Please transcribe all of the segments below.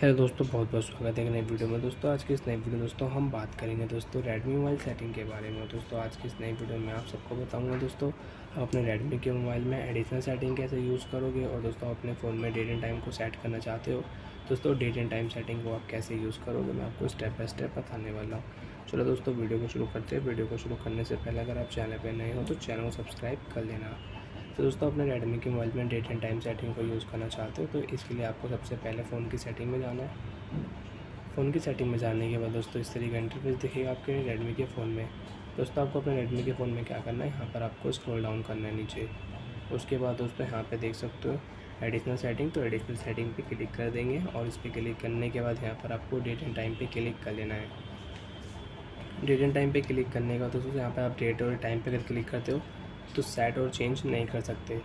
Hello दोस्तों, बहुत बहुत स्वागत है एक नई वीडियो में। दोस्तों, आज की इस नई वीडियो में दोस्तों हम बात करेंगे दोस्तों रेडमी मोबाइल सेटिंग के बारे में। दोस्तों, आज की इस नई वीडियो में आप सबको बताऊँगा दोस्तों, आप अपने रेडमी के मोबाइल में एडिशनल सेटिंग कैसे यूज़ करोगे और दोस्तों अपने फ़ोन में डेट एंड टाइम को सेट करना चाहते हो। दोस्तों डेट एंड टाइम सेटिंग को आप कैसे यूज़ करोगे, मैं आपको स्टेप बाय स्टेप बताने वाला हूँ। चलो दोस्तों, वीडियो को शुरू करते हैं। वीडियो को शुरू करने से पहले अगर आप चैनल पर नए हो तो चैनल को सब्सक्राइब कर लेना। तो दोस्तों, अपने रेडमी के मोबाइल में डेट एंड टाइम सेटिंग को यूज़ करना चाहते हो तो इसके लिए आपको सबसे पहले फ़ोन की सेटिंग में जाना है। फ़ोन की सेटिंग में जाने के बाद दोस्तों, इस तरीके का इंटरफेस दिखेगा आपके रेडमी के फ़ोन में। दोस्तों, आपको अपने रेडमी के फ़ोन में क्या करना है? यहाँ पर आपको स्क्रॉल डाउन करना है नीचे। उसके बाद दोस्तों, यहाँ पे देख सकते हो एडिशनल सेटिंग तो एडिशनल सेटिंग पे क्लिक कर देंगे और इस पर क्लिक करने के बाद यहाँ पर आपको डेट एंड टाइम पे क्लिक कर लेना है। डेट एंड टाइम पे क्लिक करने का दोस्तों, यहाँ पर आप डेट और टाइम पे अगर क्लिक करते हो तो सेट और चेंज नहीं कर सकते।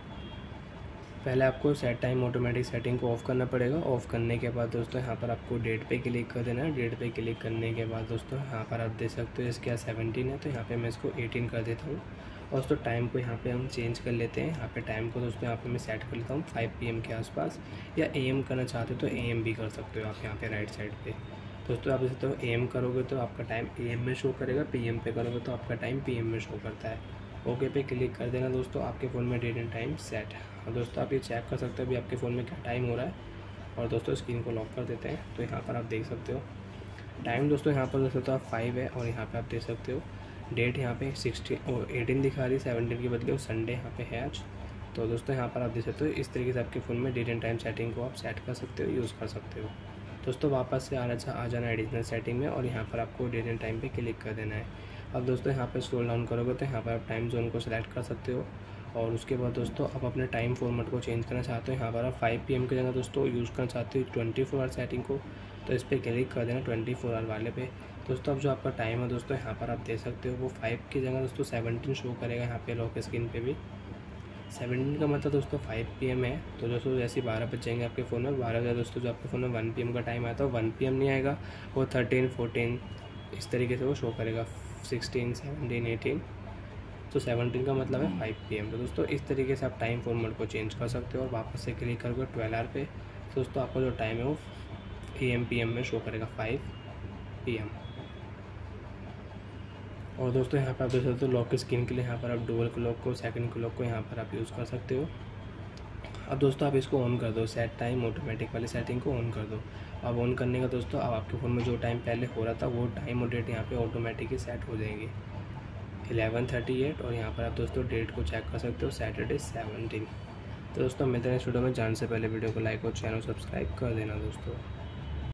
पहले आपको सेट टाइम ऑटोमेटिक सेटिंग को ऑफ़ करना पड़ेगा। ऑफ़ करने के बाद दोस्तों, यहाँ पर आपको डेट पे क्लिक कर देना है। डेट पे क्लिक करने के बाद दोस्तों, यहाँ पर आप देख सकते हो, इसके यहाँ सेवनटीन है तो यहाँ पे मैं इसको एटीन कर देता हूँ। और दोस्तों टाइम को यहाँ पे हम चेंज कर लेते हैं। यहाँ पे टाइम को दोस्तों, यहाँ पे मैं सेट कर लेता हूँ फाइव पी के आसपास। या एएम करना चाहते हो तो ए भी कर सकते हो आप यहाँ पर राइट साइड पर दोस्तों, आप जैसे तो एम करोगे तो आपका टाइम एएम में शो करेगा पीएम पे करोगे तो आपका टाइम पीएम में शो करता है। ओके पे क्लिक कर देना दोस्तों, आपके फ़ोन में डेट एंड टाइम सेट और दोस्तों, आप ये चेक कर सकते हो अभी आपके फ़ोन में क्या टाइम हो रहा है। और दोस्तों, स्क्रीन को लॉक कर देते हैं तो यहाँ पर आप देख सकते हो। टाइम दोस्तों, यहाँ पर दोस्तों आप फाइव है और यहाँ पर आप देख सकते हो, डेट यहाँ पे सिक्सटीन और एटीन दिखा रही है, सेवनटीन के बदले संडे यहाँ पे है आज। तो दोस्तों, यहाँ पर आप देख सकते हो, इस तरीके से आपके फ़ोन में डेट एंड टाइम सेटिंग को आप सेट कर सकते हो, यूज़ कर सकते हो। दोस्तों, वापस से आना आ जाना एडिशनल सेटिंग में, और यहाँ पर आपको डेट एंड टाइम पे क्लिक कर देना है। अब दोस्तों यहाँ पर स्क्रॉल डाउन करोगे तो यहाँ पर आप टाइम जोन को सिलेक्ट कर सकते हो। और उसके बाद दोस्तों आप अपने टाइम फॉर्मेट को चेंज करना चाहते हो। यहाँ पर आप फाइव पी की जगह दोस्तों यूज़ करना चाहते हो ट्वेंटी फोर आवर सेटिंग को। तो इस पर क्लिक कर देना ट्वेंटी फोर आवर वाले पे। दोस्तों अब जो आपका टाइम है दोस्तों यहाँ पर आप दे सकते हो वो फाइव की जगह दोस्तों सेवनटीन शो करेगा यहाँ पे लॉक स्क्रीन पे भी। सेवनटीन का मतलब दोस्तों फाइव पी है। तो दोस्तों जैसे बारह बजेंगे आपके फ़ोन में, बारह बजे दोस्तों जो आपके फ़ोन में वन पी का टाइम आता है वन पी नहीं आएगा, वो थर्टीन फोर्टीन इस तरीके से वो शो करेगा। सिक्सटीन सेवनटीन एटीन तो सेवनटीन का मतलब है फाइव पी तो दोस्तों, इस तरीके से आप टाइम फॉर्मेट को चेंज कर सकते हो और वापस से क्लिक करोगे ट्वेल्व आर पे। तो दोस्तों, आपका जो टाइम है वो ए एम पी एम में शो करेगा फाइव पी एम और दोस्तों, यहाँ पर आप देख सकते हो लॉक स्क्रीन के लिए यहाँ पर आप डोबल क्लॉक को सेकंड क्लॉक को यहाँ पर आप यूज़ कर सकते हो। अब दोस्तों आप इसको ऑन कर दो सेट टाइम ऑटोमेटिक वाली सेटिंग को ऑन कर दो। अब ऑन करने का दोस्तों, अब आपके फ़ोन में जो टाइम पहले हो रहा था, वो टाइम और डेट यहाँ पे ऑटोमेटिक ही सेट हो जाएँगे। एलेवन थर्टी एट और यहाँ पर आप दोस्तों डेट को चेक कर सकते हो सैटरडे सेवनटीन तो दोस्तों मिलते हैं स्टूडियो में, जाने से पहले वीडियो को लाइक और चैनल सब्सक्राइब कर देना दोस्तों।